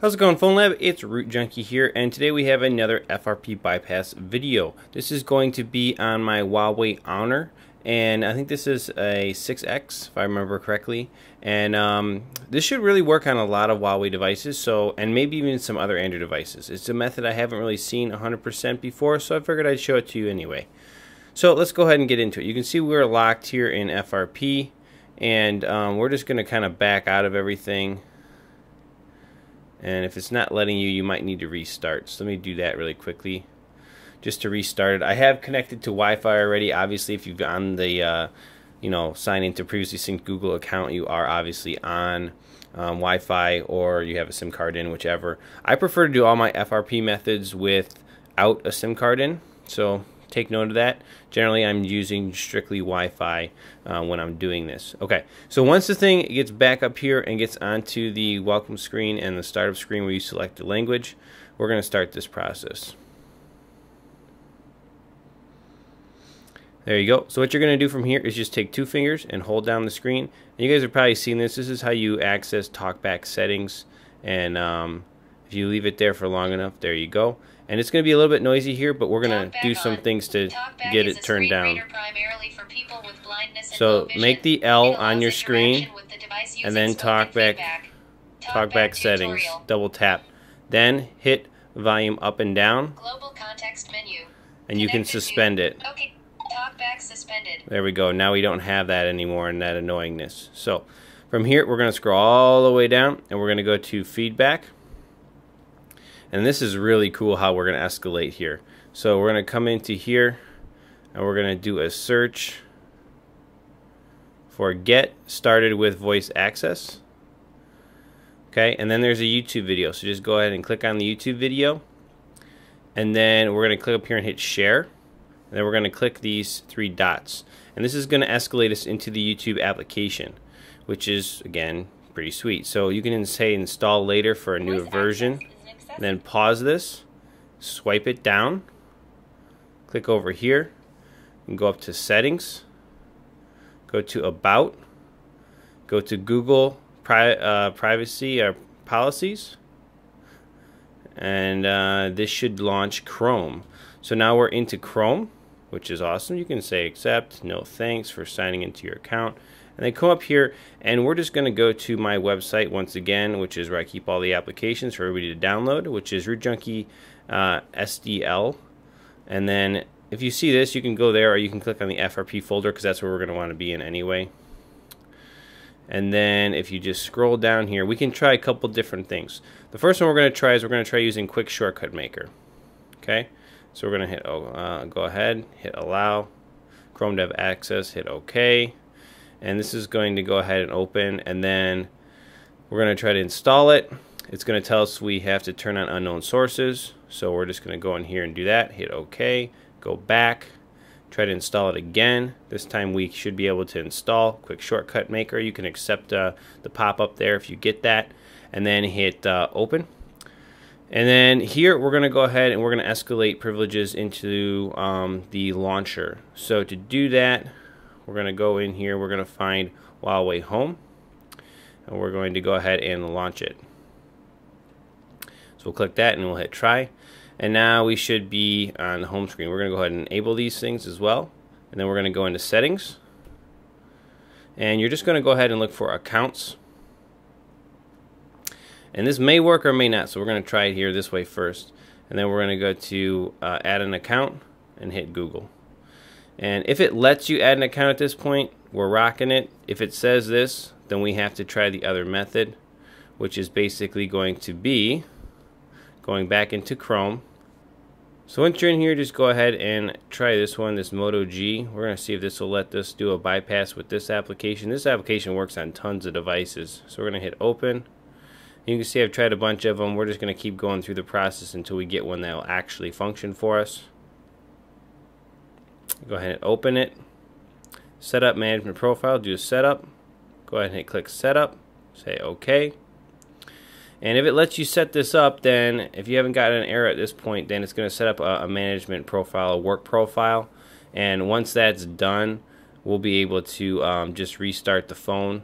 How's it going Phone Lab? It's Root Junkie here and today we have another FRP bypass video. This is going to be on my Huawei Honor and I think this is a 6X if I remember correctly and um, this should really work on a lot of Huawei devices so and maybe even some other Android devices. It's a method I haven't really seen 100% before so I figured I'd show it to you anyway. So let's go ahead and get into it. You can see we're locked here in FRP and um, we're just going to kind of back out of everything and if it's not letting you you might need to restart. So let me do that really quickly just to restart it. I have connected to Wi-Fi already. Obviously if you've on the uh, you know sign into previously synced Google account you are obviously on um, Wi-Fi or you have a SIM card in whichever. I prefer to do all my FRP methods without a SIM card in. So take note of that. Generally, I'm using strictly Wi-Fi uh, when I'm doing this. Okay, so once the thing gets back up here and gets onto the welcome screen and the startup screen where you select the language, we're going to start this process. There you go. So what you're going to do from here is just take two fingers and hold down the screen. And you guys have probably seen this. This is how you access TalkBack settings. And um, if you leave it there for long enough, there you go. And it's going to be a little bit noisy here, but we're going to do some on. things to Talkback get it turned down. So make the L on your screen and then TalkBack, talk back settings, double tap. Then hit volume up and down. And you can suspend it. Okay. Talkback suspended. There we go. Now we don't have that anymore and that annoyingness. So from here, we're going to scroll all the way down and we're going to go to feedback. And this is really cool how we're going to escalate here. So we're going to come into here and we're going to do a search for get started with voice access. Okay, and then there's a YouTube video. So just go ahead and click on the YouTube video. And then we're going to click up here and hit share. And then we're going to click these three dots. And this is going to escalate us into the YouTube application, which is, again, pretty sweet. So you can say install later for a newer version. Then pause this, swipe it down, click over here, and go up to settings, go to about, go to Google pri uh, privacy or uh, policies, and uh, this should launch Chrome. So now we're into Chrome, which is awesome. You can say accept, no thanks for signing into your account and then come up here and we're just going to go to my website once again which is where I keep all the applications for everybody to download which is Root Junkie uh, SDL and then if you see this you can go there or you can click on the FRP folder because that's where we're going to want to be in anyway. And then if you just scroll down here we can try a couple different things. The first one we're going to try is we're going to try using quick shortcut maker okay? So we're going to hit oh, uh, go ahead hit allow Chrome Dev Access hit OK and this is going to go ahead and open and then we're going to try to install it. It's going to tell us we have to turn on unknown sources so we're just going to go in here and do that hit OK go back try to install it again. This time we should be able to install. Quick shortcut maker you can accept uh, the pop-up there if you get that and then hit uh, open. And then here we're going to go ahead and we're going to escalate privileges into um, the launcher. So to do that we're going to go in here, we're going to find Huawei Home, and we're going to go ahead and launch it. So we'll click that and we'll hit try. And now we should be on the home screen. We're going to go ahead and enable these things as well. And then we're going to go into settings. And you're just going to go ahead and look for accounts. And this may work or may not, so we're going to try it here this way first. And then we're going to go to uh, add an account and hit Google. And if it lets you add an account at this point, we're rocking it. If it says this, then we have to try the other method, which is basically going to be going back into Chrome. So once you're in here, just go ahead and try this one, this Moto G. We're going to see if this will let us do a bypass with this application. This application works on tons of devices. So we're going to hit open. You can see I've tried a bunch of them. We're just going to keep going through the process until we get one that will actually function for us. Go ahead and open it. Setup management profile, do a setup. Go ahead and hit click setup. Say OK. And if it lets you set this up, then if you haven't gotten an error at this point, then it's going to set up a, a management profile, a work profile. And once that's done, we'll be able to um, just restart the phone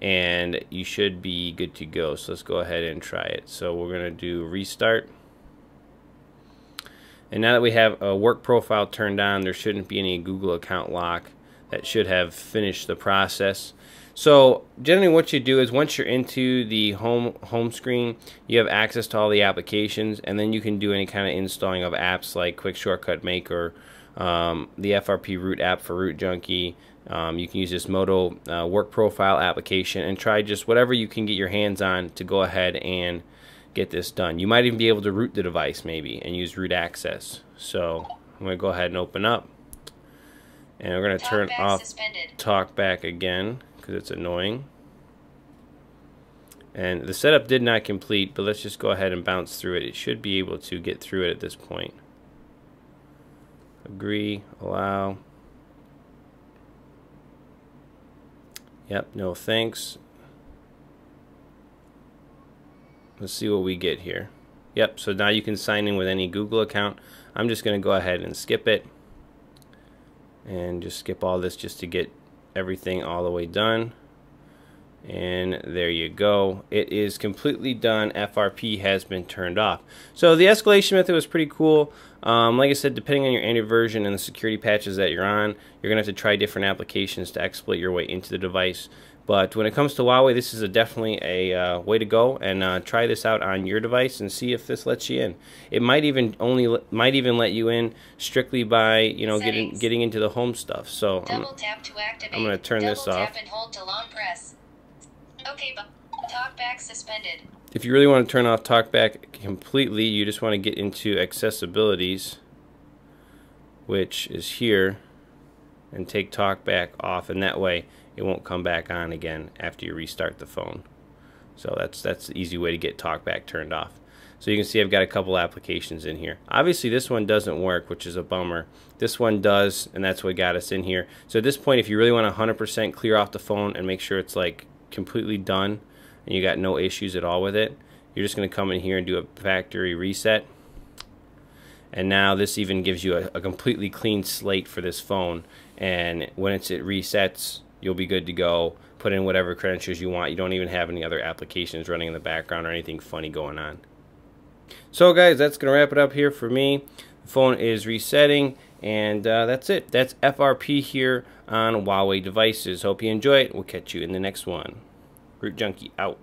and you should be good to go. So let's go ahead and try it. So we're going to do restart. And now that we have a work profile turned on, there shouldn't be any Google account lock. That should have finished the process. So generally what you do is once you're into the home home screen, you have access to all the applications and then you can do any kind of installing of apps like Quick Shortcut Maker, um, the FRP Root app for Root Junkie. Um, you can use this Moto uh, work profile application and try just whatever you can get your hands on to go ahead and get this done. You might even be able to root the device maybe and use root access. So I'm going to go ahead and open up. And we're going to turn off suspended. TalkBack again because it's annoying. And the setup did not complete, but let's just go ahead and bounce through it. It should be able to get through it at this point. Agree, allow. Yep, no thanks. Let's see what we get here. Yep, so now you can sign in with any Google account. I'm just going to go ahead and skip it. And just skip all this just to get everything all the way done and there you go it is completely done FRP has been turned off so the escalation method was pretty cool um, like I said depending on your Android version and the security patches that you're on you're gonna have to try different applications to exploit your way into the device but when it comes to Huawei, this is a definitely a uh, way to go, and uh, try this out on your device and see if this lets you in. It might even only might even let you in strictly by you know Settings. getting getting into the home stuff. So Double I'm, tap to activate. I'm going to turn Double this off. and hold to long press. Okay, TalkBack suspended. If you really want to turn off TalkBack completely, you just want to get into accessibilities, which is here, and take TalkBack off, and that way it won't come back on again after you restart the phone. So that's that's the easy way to get TalkBack turned off. So you can see I've got a couple applications in here. Obviously this one doesn't work, which is a bummer. This one does, and that's what got us in here. So at this point, if you really want to 100% clear off the phone and make sure it's like completely done and you got no issues at all with it, you're just going to come in here and do a factory reset. And now this even gives you a, a completely clean slate for this phone. And when it's, it resets, you'll be good to go. Put in whatever credentials you want. You don't even have any other applications running in the background or anything funny going on. So guys, that's going to wrap it up here for me. The phone is resetting and uh, that's it. That's FRP here on Huawei devices. Hope you enjoy it. We'll catch you in the next one. Root Junkie out.